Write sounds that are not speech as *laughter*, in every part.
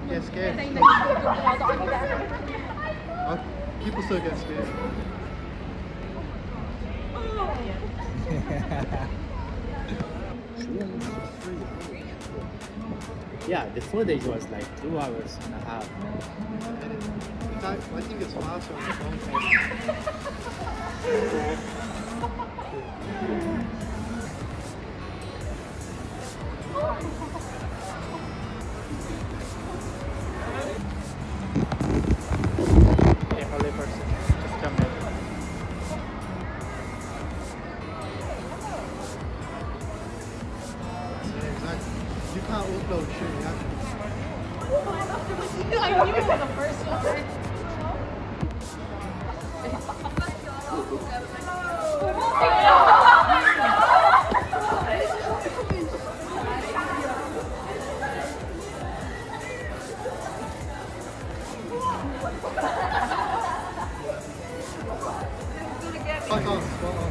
would get scared. Huh? People still get scared. *laughs* Yeah, the footage was like two hours and a half. And it, it's not- I think it's faster on the phone *laughs* can't upload shit, yeah? I knew it was the first one. Spot on, spot on.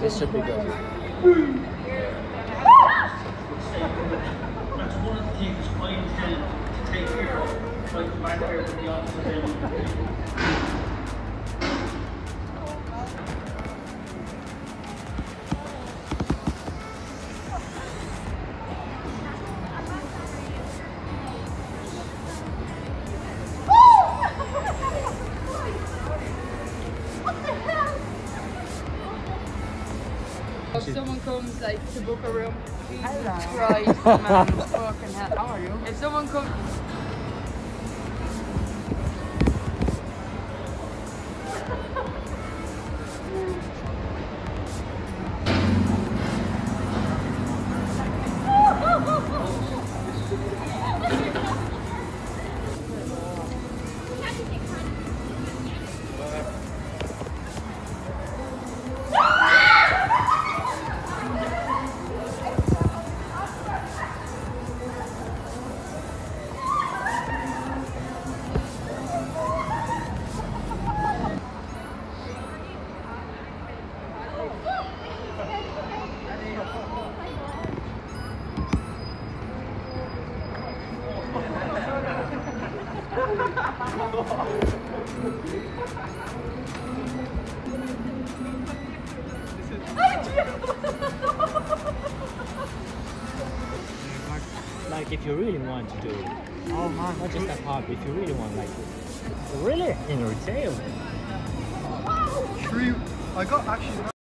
this should be good. If someone comes like to book a room, Jesus *laughs* Christ, man, fucking hell. How are you? If someone comes, Like if you really want to do, Oh man, not just a hobby, if you really want like, really in retail. True. I got actually.